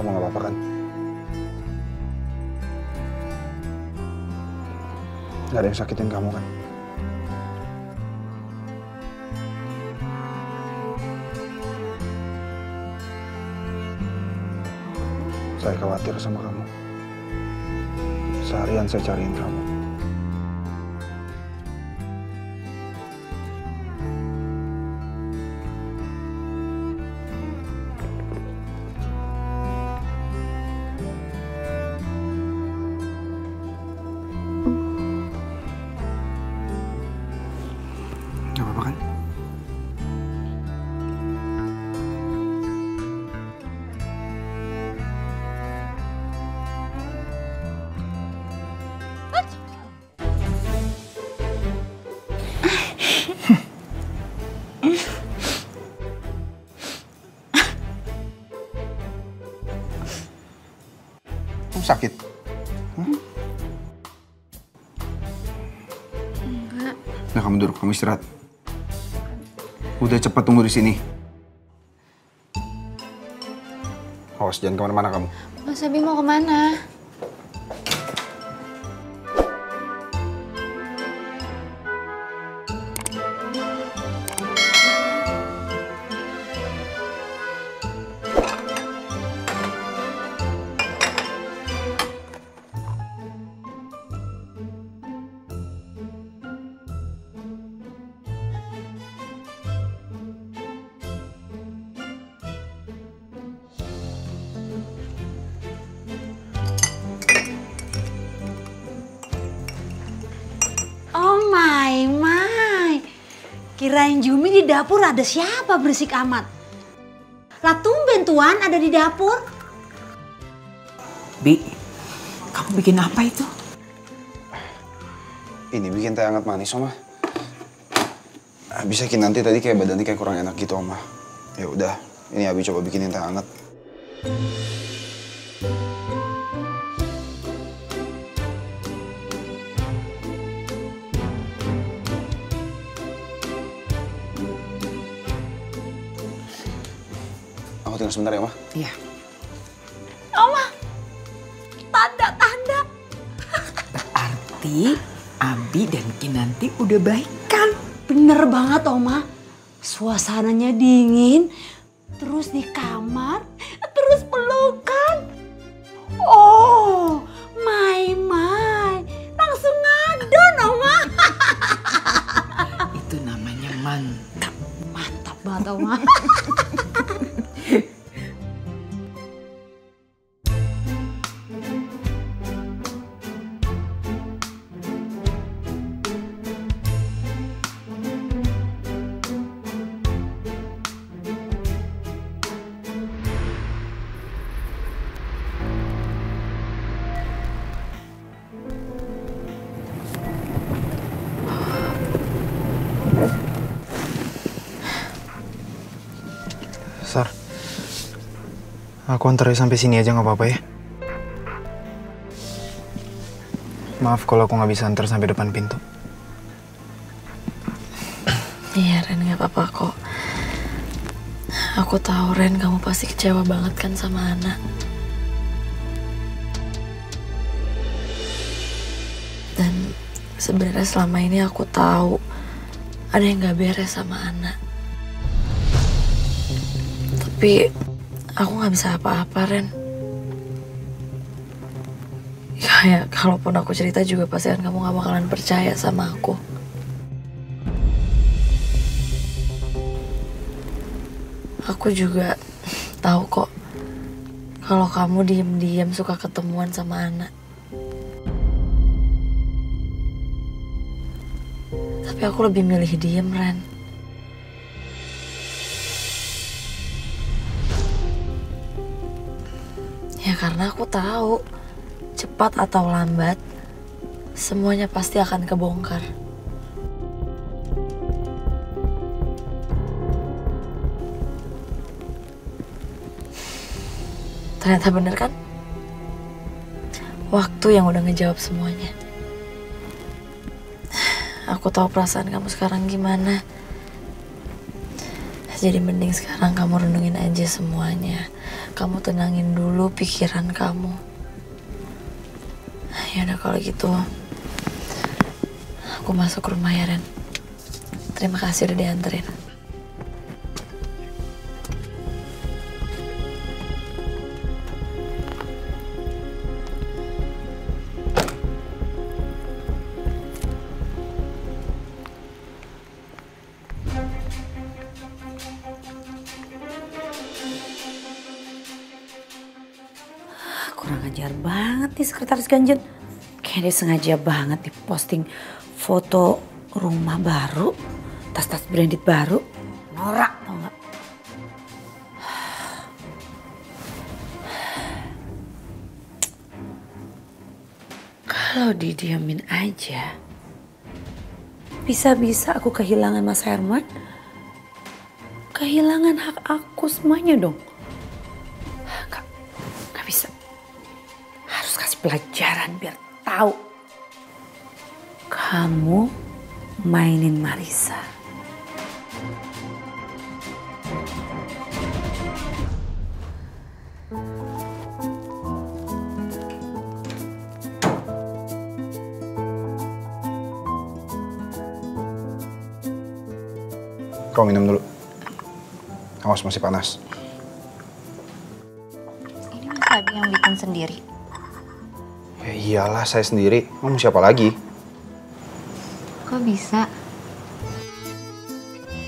Kamu nggak apa-apa kan? Gak ada yang sakitin kamu kan? Saya khawatir sama kamu. Seharian saya cariin kamu. Sakit? Enggak. Nah, kamu duduk, kamu istirahat. Udah cepat tunggu di sini. Awas, jangan ke mana-mana kamu. Mas Abi mau ke mana? Kirain Jumi di dapur ada siapa berisik amat. Lah tumben tuan ada di dapur. Bi, kamu bikin apa itu? Ini bikin teh hangat manis, Oma. Bisa ki nanti tadi kayak badannya kayak kurang enak gitu, Oma. Ya udah, ini Abi coba bikinin teh hangat. Tinggal sebentar ya, Oma. Iya. Oma. Tanda-tanda. Berarti Abi dan Kinanti udah baikan. Bener banget Oma. Suasananya dingin. Terus di kamar. Terus pelukan. Oh, my my. Langsung ngadon Oma. Itu namanya mantap. Mantap banget Oma. aku antar sampai sini aja nggak apa-apa ya. Maaf kalau aku nggak bisa antar sampai depan pintu. Iya Ren gak apa-apa kok Aku tahu Ren kamu pasti kecewa banget kan sama anak Dan sebenarnya selama ini aku tahu Ada yang gak beres sama anak Tapi aku gak bisa apa-apa Ren Kayak kalaupun aku cerita juga pasti kan kamu gak bakalan percaya sama aku Aku juga tahu kok kalau kamu diem-diem suka ketemuan sama anak. Tapi aku lebih milih diem, Ren. Karena aku tahu cepat atau lambat semuanya pasti akan kebongkar. Ternyata bener kan? Waktu yang udah ngejawab semuanya. Aku tahu perasaan kamu sekarang gimana. Jadi mending sekarang kamu renungin aja semuanya. Kamu tenangin dulu pikiran kamu. Ya udah kalau gitu. aku masuk rumah ya, Ren. Terima kasih udah dianterin. Kurang ajar banget nih sekretaris Ganjen. Kayaknya dia sengaja banget nih posting foto rumah baru, tas-tas branded baru. Norak tau gak? Kalau didiamin aja, bisa-bisa aku kehilangan Mas Herman. Kehilangan hak aku semuanya dong. Pelajaran biar tahu. Kamu mainin Marisa. Kau minum dulu. Awas masih panas. Ini Mas Abi yang bikin sendiri. Ya iyalah saya sendiri. Kamu siapa lagi? Kok bisa?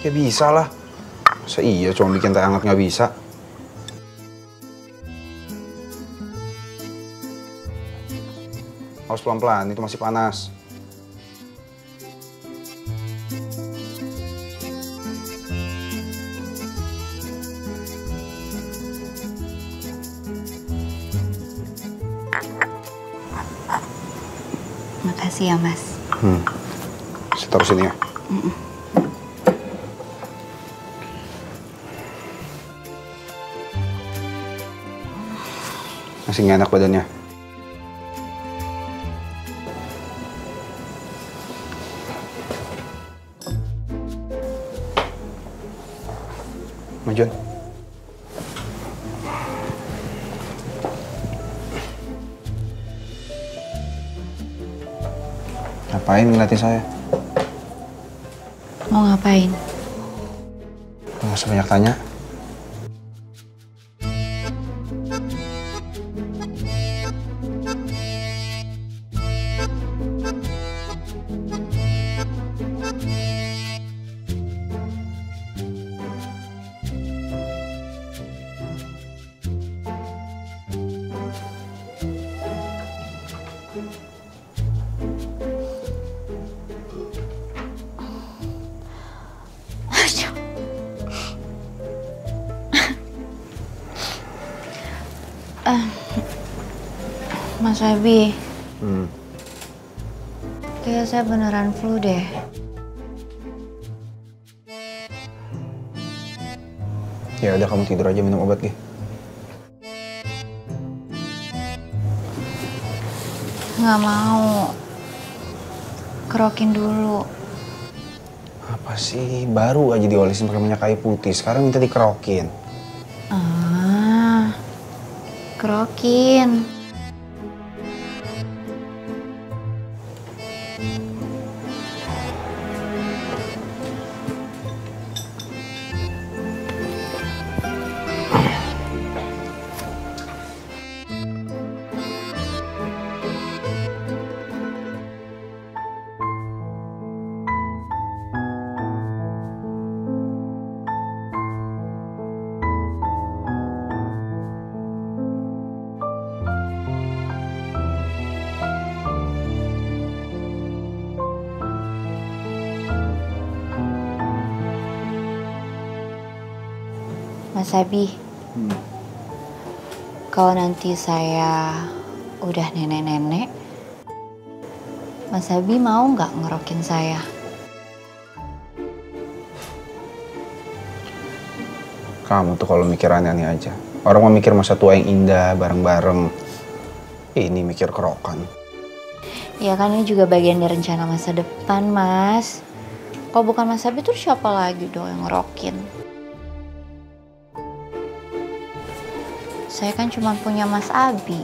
Ya bisa lah. Masa iya cuma bikin teh hangat nggak bisa? Awas pelan-pelan, itu masih panas. Makasih ya Mas. Hmm. Saya taruh sini ya. Masih nggak enak badannya. Ngapain ngeliatin saya? Mau ngapain? Nggak usah banyak tanya. Mas Abi, Hmm. kayak saya beneran flu deh. Ya udah kamu tidur aja minum obat Gi. Nggak mau. Kerokin dulu. Apa sih? Baru aja diolesin pakai minyak kayu putih. Sekarang minta dikerokin. Ah, kerokin. Bye. Mas Abi, kalau nanti saya udah nenek-nenek, Mas Abi mau nggak ngerokin saya? Kamu tuh kalau mikir aneh-aneh aja. Orang mau mikir masa tua yang indah, bareng-bareng. Ini mikir kerokan. Ya kan ini juga bagian dari rencana masa depan, Mas. Kalau bukan Mas Abi tuh siapa lagi dong yang ngerokin? Saya kan cuma punya Mas Abi.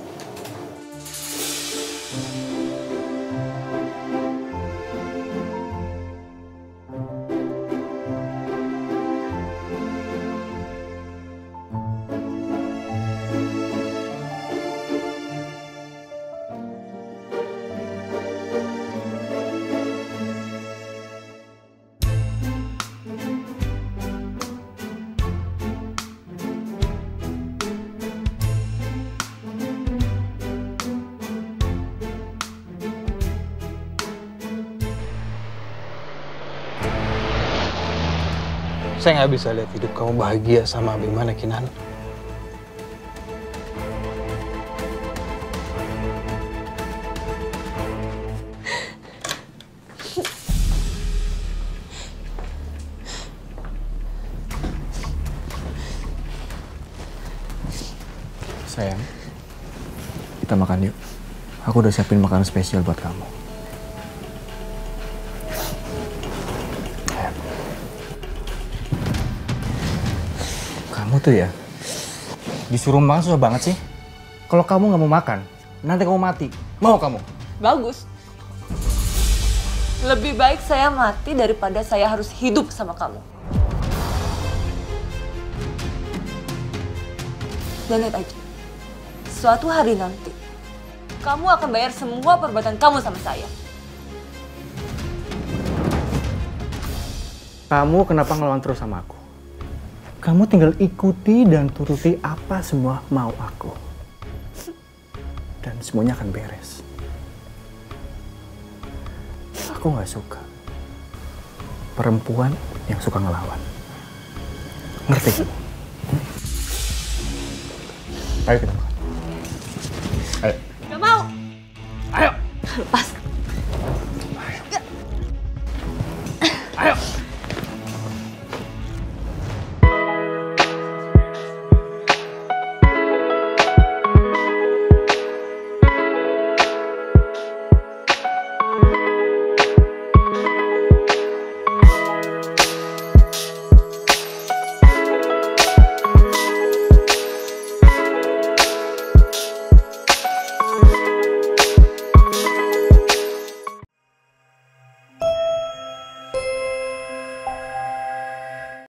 Saya nggak bisa lihat hidup kamu bahagia sama Abimana Kinan. Sayang, kita makan yuk. Aku udah siapin makanan spesial buat kamu. Kamu tuh ya, disuruh makan susah banget sih. Kalau kamu nggak mau makan, nanti kamu mati. Mau kamu? Bagus. Lebih baik saya mati daripada saya harus hidup sama kamu. Dan lihat aja, suatu hari nanti, kamu akan bayar semua perbuatan kamu sama saya. Kamu kenapa ngelawan terus sama aku? Kamu tinggal ikuti dan turuti apa semua mau aku. Dan semuanya akan beres. Aku nggak suka perempuan yang suka ngelawan. Ngerti? Ayo kita makan. Ayo. Gak mau! Ayo. Lepas.